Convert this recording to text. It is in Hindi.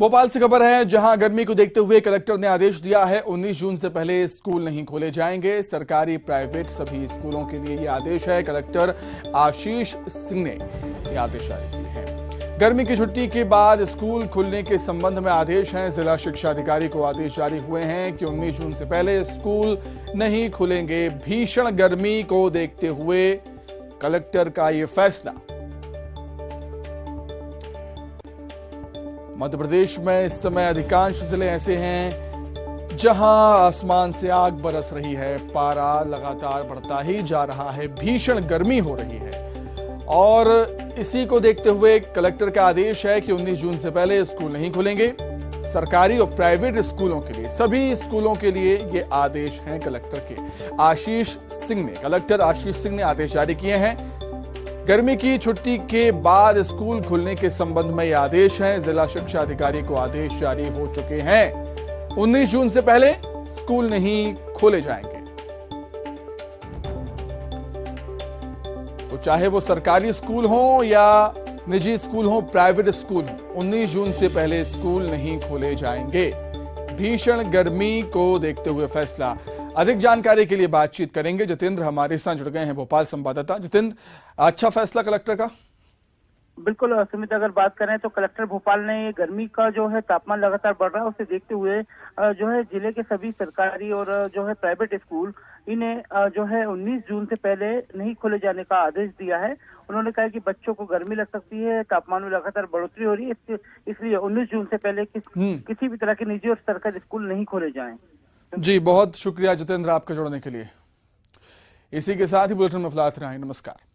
भोपाल से खबर है, जहाँ गर्मी को देखते हुए कलेक्टर ने आदेश दिया है 19 जून से पहले स्कूल नहीं खोले जाएँगे। सरकारी, प्राइवेट सभी स्कूलों के लिए यह आदेश है। कलेक्टर आशीष सिंह ने यह आदेश जारी किए हैं। गर्मी की छुट्टी के बाद स्कूल खुलने के संबंध में आदेश हैं। जिला शिक्षा अधिकारी को आदेश जारी हुए हैं कि 19 जून से पहले स्कूल नहीं खुलेंगे। भीषण गर्मी को देखते हुए कलेक्टर का ये फैसला मध्य प्रदेश में इस समय अधिकांश ज़िले ऐसे हैं जहाँ आसमान से आग बरस रही है, पारा लगातार बढ़ता ही जा रहा है, भीषण गर्मी हो रही है। और इसी को देखते हुए कलेक्टर का आदेश है कि 19 जून से पहले स्कूल नहीं खुलेंगे। सरकारी और प्राइवेट स्कूलों के लिए, सभी स्कूलों के लिए ये आदेश हैं कलेक्टर के। आशीष सिंह ने, कलेक्टर आशीष सिंह ने आदेश जारी किए हैं। गर्मी की छुट्टी के बाद स्कूल खुलने के संबंध में आदेश है। जिला शिक्षा अधिकारी को आदेश जारी हो चुके हैं। 19 जून से पहले स्कूल नहीं खोले जाएँगे। तो चाहे वो सरकारी स्कूल हो या निजी स्कूल हो, प्राइवेट स्कूल हो 19 जून से पहले स्कूल नहीं खोले जाएँगे। भीषण गर्मी को देखते हुए फैसला अधिक जानकारी के लिए बातचीत करेंगे। जितेंद्र हमारे साथ जुड़ गए हैं भोपाल संवाददाता। जितेंद्र अच्छा फैसला कलेक्टर का? बिल्कुल सुमित अगर बात करें तो कलेक्टर भोपाल ने गर्मी का जो है तापमान लगातार बढ़ रहा है उसे देखते हुए जो है ज़िले के सभी सरकारी और जो है प्राइवेट स्कूल इन्हें जो है 19 जून से पहले नहीं खोले जाने का आदेश दिया है। उन्होंने कहा कि बच्चों को गर्मी लग सकती है तापमान में लगातार बढ़ोतरी हो रही है इसलिए 19 जून से पहले किस, हम्म। किसी भी तरह के निजी और सरकारी स्कूल नहीं खोले जाएँ। जी, बहुत शुक्रिया जितेंद्र आपका जोड़ने के लिए। इसी के साथ ही बुलेटिन में फ़िलहाल नमस्कार।